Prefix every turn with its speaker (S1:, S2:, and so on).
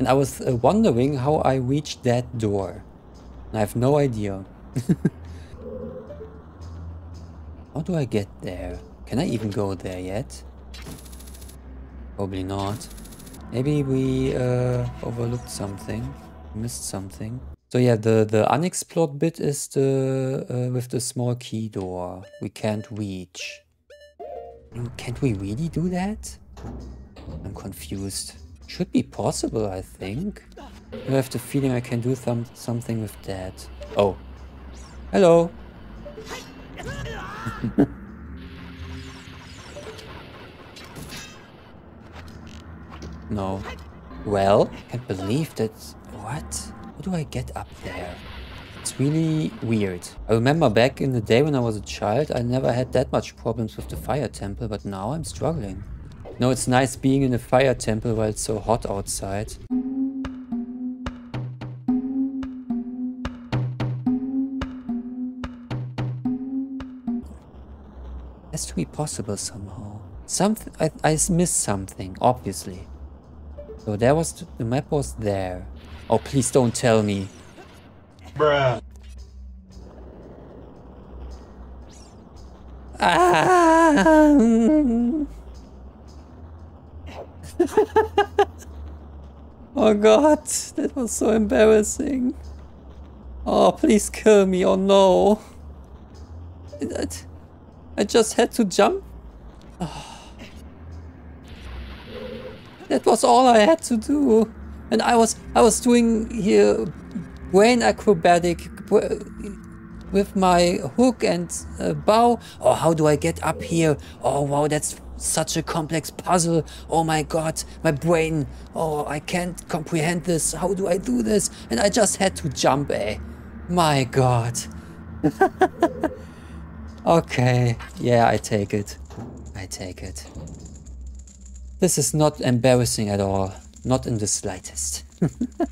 S1: And I was uh, wondering how I reached that door. I have no idea. how do I get there? Can I even go there yet? Probably not. Maybe we uh, overlooked something, missed something. So yeah, the, the unexplored bit is the uh, with the small key door we can't reach. Can't we really do that? I'm confused. Should be possible, I think. I have the feeling I can do some something with that. Oh. Hello. no. Well, I can't believe that. What? How do I get up there? It's really weird. I remember back in the day when I was a child, I never had that much problems with the fire temple, but now I'm struggling. No, it's nice being in a fire temple while it's so hot outside. Has to be possible somehow. Something I, I missed something, obviously. So there was the map was there. Oh please don't tell me.
S2: Bruh.
S1: Ah. oh god, that was so embarrassing. Oh, please kill me, oh no. I just had to jump. That was all I had to do. And I was I was doing here brain acrobatic with my hook and uh, bow. Oh, how do I get up here? Oh, wow, that's such a complex puzzle. Oh my god, my brain. Oh, I can't comprehend this. How do I do this? And I just had to jump, eh? My god. okay, yeah, I take it. I take it. This is not embarrassing at all. Not in the slightest.